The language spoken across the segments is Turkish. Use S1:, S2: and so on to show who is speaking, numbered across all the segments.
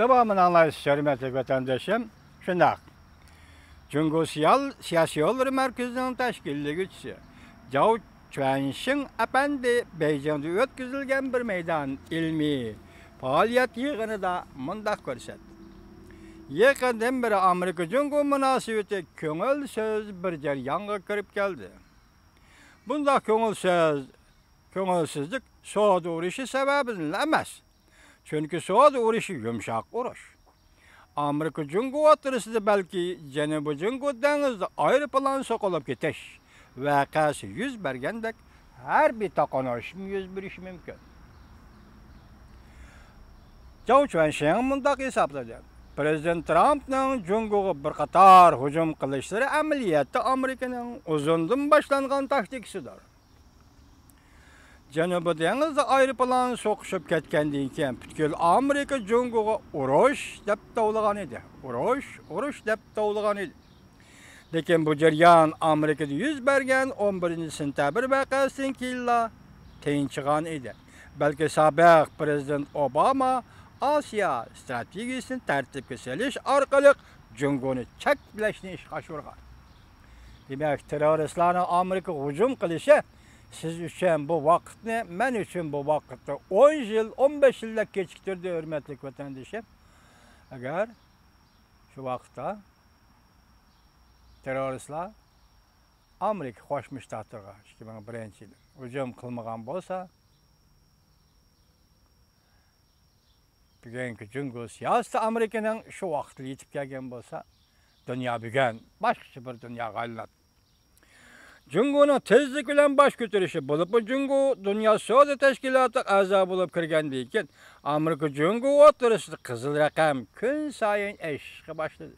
S1: Devamını anlayış hürmetli vatandaşım. Şundak. Cungo Siyal Siyasi Yolları Merkezi'nin teşkilli güçsü. Cao Chuanxin Efendi Beycan'da ötküzülgen bir meydan ilmi faaliyet yığını da mındak görset. Yakından beri Amerika Cungo münasibeti köngül söz bir ceryanga kirip geldi. Bunda köngül söz, köngülsüzlük soğudu uğraşı sebebinin emas. Çünkü soğudu uğraşı yumuşak uğraş. Amerika Cungo atırısıda belki Cenubu Cungo denizde ayrı plan sokulup getiş. Vakası yüz bergendek her bir takonuşum yüz bir iş mümkün. Cao Chuanxin mundaq hesapladı. Prezident Trump'ның Cungo'ga bir qatar hücum qilishları amaliyotda Amerikaning uzundan boshlangan taktikasidir. Janubiy dengizda aeroplan so'qishib ketgandan keyin butkul Amerika Cungo'ga urush deb tovlagan edi. Urush, urush deb tovlagan edi. Lekin bu jarayon Amerikada yuz bergan 11 sentabr voqeasidan keyinla tinchigan edi. Balki sobiq prezident Obama osiyo strategiyasini tartibga solish orqali Jungoni cheklashni ishga oshirgan. Demak, terroristlarni Amerika hujum qilishi siz uchun bu vaqtni, men uchun bu vaqtni 10 yil, 15 yilga kechiktirdi, hurmatli vatandoshim. Agar shu vaqtda terroristlar Amerika Qo'shma Shtatlarga 2001-yil hujum qilmagan bo'lsa, bugungi jungo siyosati amerikaning shu vaqtda yetib kelgan bo'lsa dunyo bugun boshqacha bir dunyoga aylanadi jungoning tezlik bilan bosh ko'tarishi bo'lib bu jungo dunyo savdo tashkiloti a'zo bo'lib kirgandan keyin amerika jungo o'tirisida qizil raqam kun sayin eshishga boshladi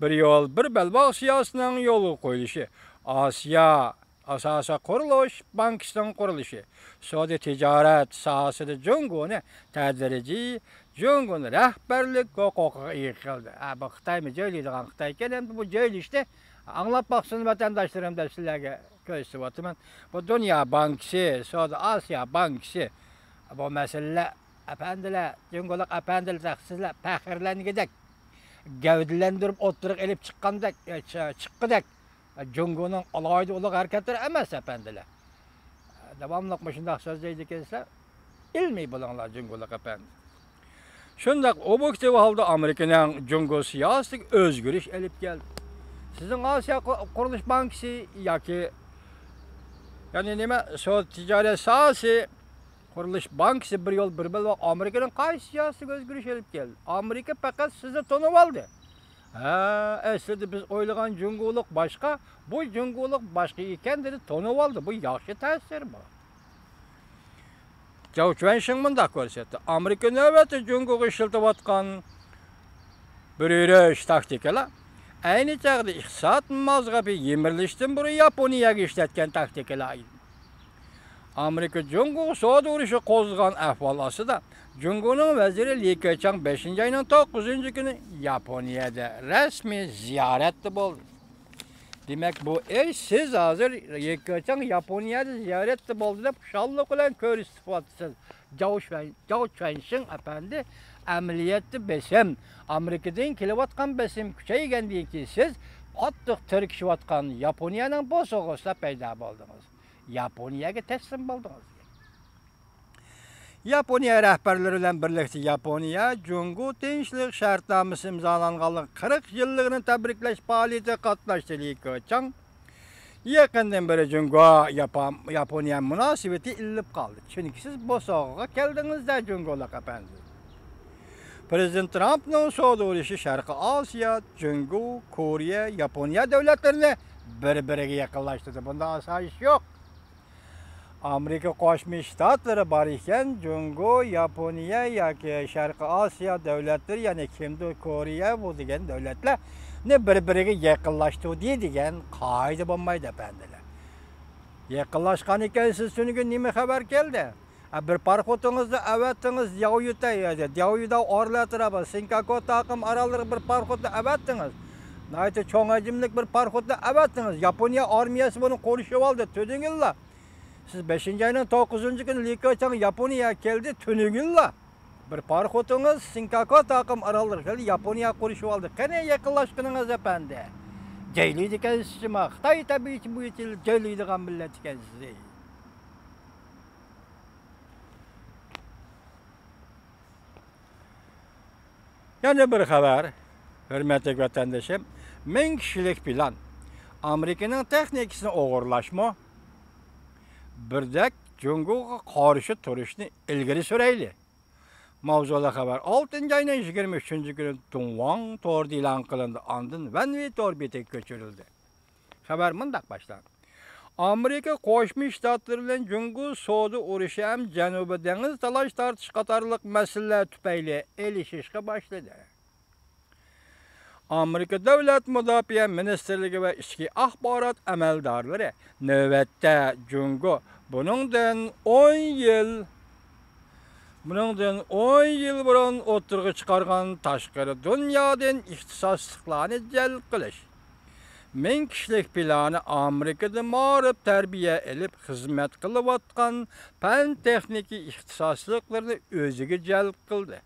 S1: bir yo'l bir belbog' siyosatining yo'li qo'yilishi osiyo asosan qurilish bankisining qurilishi savdo tijorat sohasida jungoni tadrijiy jungoni rahbarlik huquqiga ega qildi bu xitoymi joylaydigan xitoy ekan endi Anlap baxsın vətəndaşlarım da sizlərə köz sıvatı. Bu Dünya Bankisi, sonra Asiya Bankisi bu məsələlə əpəndilər, cüngolaq əpəndilər, sizlər pəxirlənigidək, gəvdiləndirib, otduruq elib çıqqandək, e, çıqqıdək, cüngonun alaydı olaq hərəkətləri əməz əpəndilər. Davamlıq məşindaq söz deydi ki, sizlər ilmi bulanlar cüngolaq əpəndilər. Şundaq, o bu halda Amerikanın cüngo siyasi özgürüş elib gəldi. Keldi. Sizning Osiyo qurilish bankisi yoki ya'ni nima, so'z tijorat sohasi qurilish bankisi bir yo'l bir bil Amerikaning qaysi siyosiy o'zgarish olib keldi? Amerika faqat sizni tonib oldi. Ha, aslida biz o'ylagan junguliq boshqa, bu junguliq boshqa ekan dedi, tonib oldi. Bu yaxshi ta'sir bu. Cao Chuanxing mundaq ko'rsatdi. Amerika navbatda junguga ishlatayotgan bir yurish taktikalar ayni chog'da iqtisod mozg'abi yemirilishdan burun Yaponiyaga ishlatgan taktikalar edi. Amerika jungu savdo urushi qo'zg'agan ahvol ostida Jungo'ning vaziri Li Keqiang 5-oyning 9-kuni Yaponiyada rasmiy ziyoratda bo'ldi. Demak, bu ey siz hozir Li Keqiang Yaponiyada ziyoratda bo'ldi deb xushallik bilan ko'rsatyapsiz. Zhao Shuan, Zhao Chuanxing efendi amaliyotda besim Amerikadan kelayotgan besim kuchaygandan keyin siz qattiq tirkishayotgan Yaponiyaning bosog'isida paydo bo'ldingiz. Yaponiyaga teslim bo'ldingiz. Yaponiya rəhbərləri ilə birlikdə Yaponiya Cungu Tinchlik şərtnaməsi imzalanğanlıq 40 yıllıqını təbrikləş fəaliyyətə qatnaşdı Li Keqiang. Yaxından beri Cungu Yaponiya münasibəti illib qaldı. Çünki siz bu soğuğa gəldiniz də Cungu'la əpəndi. Президент Трамп соғды өреші Шарқы Асия, Чүнгу, Корея, Япония дәулеттеріне бір-біріге яқынлаштырды. Бұнда асайыш жоқ. Америка қошмы штатлары бар екен, Чүнгу, Япония, яке Шарқы Асия дәулеттер, яны кемді Корея бұл деген дәулеттілі, не бір-біріге яқынлаштыру дей деген қайды болмайды, пәнділі. Яқынлашқан екен, сіз түнігі немі келді? bir parxotingizni avatdingiz yoyutay yoyuda orlatiraman sinkako taqim oraliq bir parxotni avatdingiz nayta cho'ngajimlik bir parxotni avatdingiz yaponiya armiyasi buni qo'lishib oldi tuningilla siz beshinchi ayning to'qqizinchi kuni likochang yaponiyaga keldi tuningilla bir parxotingiz sinkako taqim oraliq yaponiya qo'lishib oldi qani yaqinlashqiningiz apandi jaylaydi ekansiz xitoy tabiati bo'yicha jaylaydigan millat ekansiz Yana bir xabar, hürmetli vatandaşım. Min kişilik plan. Amerika'nın texnikasini o'g'irlashmi? Birdek Cunguga qarshi turishni ilgari surayli. Mavzuli xabar 6 ayning 23 kuni Tunwang to'g'rida e'lon qilindi. Andin Vanvit orbitaga ko'chirildi. Xabar mundaq boshlandi. Amerika Qoşma Ştatları ilə Cüngül-Suudi uruşu həm Cənubi dəniz talaş tartış qatarlıq məsələlər tüpəyli el işişqə başladı. Amerika Dövlət Müdafiə Ministerliyi və İçki Axbarat əməldarları növbətdə Cüngü bunundan 10 yıl Bunundan 10 yıl burun oturğu çıxarğan taşqırı dünyadan ixtisaslıqlarını cəlb qilish Min kişilik planı Amerikada marib tərbiyə elib xizmət qılıb atqan fən texniki ixtisaslıqlarını özüge cəlb qıldı.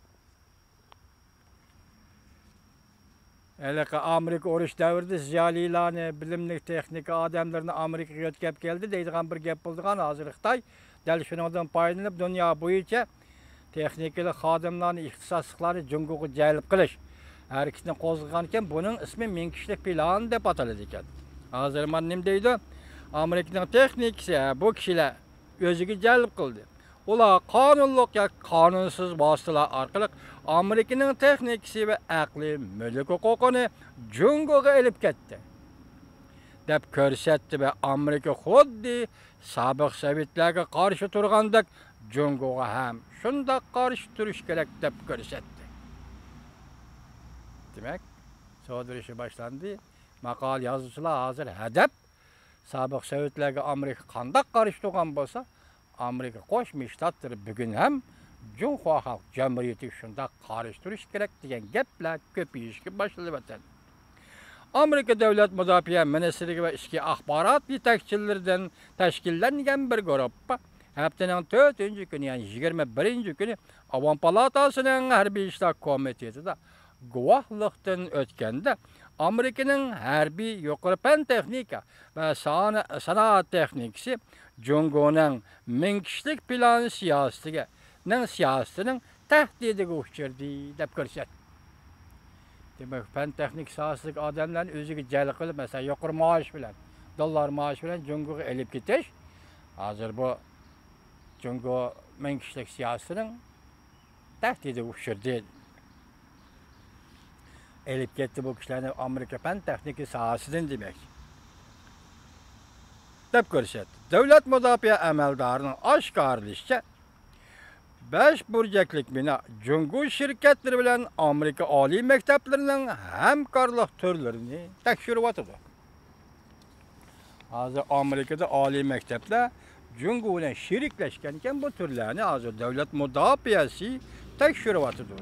S1: Eləqə Amerika oruç dövrdə ziyalilərini, bilimlik texnika adamlarını Amerikaya götkəb gəldi deyilən bir gəp bulduqan hazır Xitay dəl şunundan paylanıb dünya boyunca texnikili xadimlərini, ixtisaslıqları cünquğu cəlb qılış. Harakatini qo'zg'agan ekan buning ismi ming kishilik plan deb ataladi ekan hozir man nima bu kishilar o'ziga jalb qildi ular qonunliq yoki qonunsiz vositalar orqali amerikaning texnikasi va aqliy mulk huquqini jungoga ilib ketdi deb ko'rsatdi va amerika xuddi sobiq sovetlarga qarshi turgandek jungoga ham shundoq qarshi turish kerak deb ko'rsatdi demak savdo ishi boshlandi maqol yozuvchilar hozir hadab sobiq sovetlarga amerika qandoq qarshi turgan bo'lsa amerika qo'shma shtatlari bugun ham junxo xalq jamiyatiga shundoq qarshi turish kerak degan gaplar ko'payishga boshlanyapti amerika davlat mudofaa ministrligi va ichki axborot yetakchilaridan tashkillangan bir guruh haftaning to'rtinchi kuni ya'ni yigirma birinchi kuni avon palatasining harbiy ishlar komitetida guvohlikdan o'tganda amerikaning harbiy yuqori fan texnika va sanoat texnikasi jungoning ming kishilik plani siyosatiga ning siyosatining tahdidiga uchirdi deb ko'rsatdi demak fan texnik sohasidagi odamlarni o'ziga jalb qilib masalan yuqori maosh bilan dollar maosh bilan jungoga ilib ketish bu jungo ming kishilik siyosatining tahdidiga uchirdi elib ketdi bu kishilarni amerika fan texnika sohasidan demak deb ko'rsatdi davlat mudofaa amaldorining oshkorlashicha besh burjaklik bino jungu shirkatlari bilan amerika oliy maktablarining hamkorlik turlarini tekshiryotidi hozir amerikada oliy maktablar jungu bilan sheriklashgan ekan bu turlarni hozir davlat mudofaasi tekshiryotidi